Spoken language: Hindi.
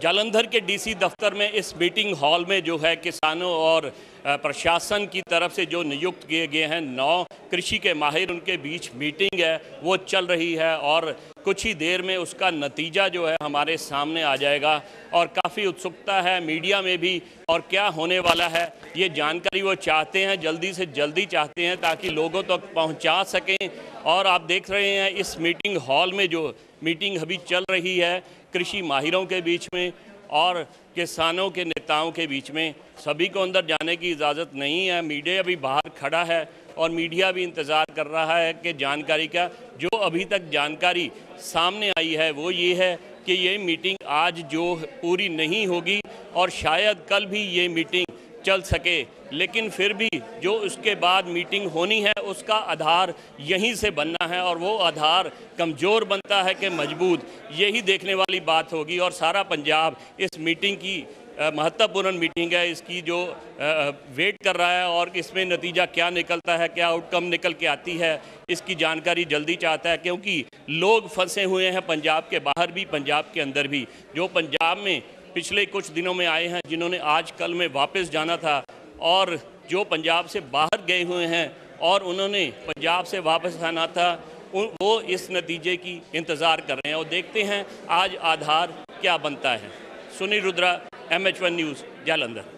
जालंधर के डीसी दफ्तर में इस मीटिंग हॉल में जो है किसानों और प्रशासन की तरफ़ से जो नियुक्त किए गए हैं, नौ कृषि के माहिर उनके बीच मीटिंग है, वो चल रही है और कुछ ही देर में उसका नतीजा जो है हमारे सामने आ जाएगा और काफ़ी उत्सुकता है मीडिया में भी और क्या होने वाला है, ये जानकारी वो चाहते हैं, जल्दी से जल्दी चाहते हैं ताकि लोगों तक तो पहुँचा सकें और आप देख रहे हैं इस मीटिंग हॉल में जो मीटिंग अभी चल रही है, कृषि माहिरों के बीच में और किसानों के नेताओं के बीच में सभी को अंदर जाने की इजाज़त नहीं है। मीडिया भी बाहर खड़ा है और मीडिया भी इंतज़ार कर रहा है कि जानकारी का जो अभी तक जानकारी सामने आई है, वो ये है कि ये मीटिंग आज जो पूरी नहीं होगी और शायद कल भी ये मीटिंग चल सके। लेकिन फिर भी जो उसके बाद मीटिंग होनी है, उसका आधार यहीं से बनना है और वो आधार कमज़ोर बनता है कि मज़बूत। यही देखने वाली बात होगी और सारा पंजाब इस मीटिंग की महत्वपूर्ण मीटिंग है। इसकी जो वेट कर रहा है और इसमें नतीजा क्या निकलता है, क्या आउटकम निकल के आती है, इसकी जानकारी जल्दी चाहता है। क्योंकि लोग फंसे हुए हैं पंजाब के बाहर भी, पंजाब के अंदर भी। जो पंजाब में पिछले कुछ दिनों में आए हैं, जिन्होंने आज कल में वापस जाना था और जो पंजाब से बाहर गए हुए हैं और उन्होंने पंजाब से वापस आना था वो इस नतीजे की इंतज़ार कर रहे हैं और देखते हैं आज आधार क्या बनता है। Sunil Rudra M H one news Jalandhar.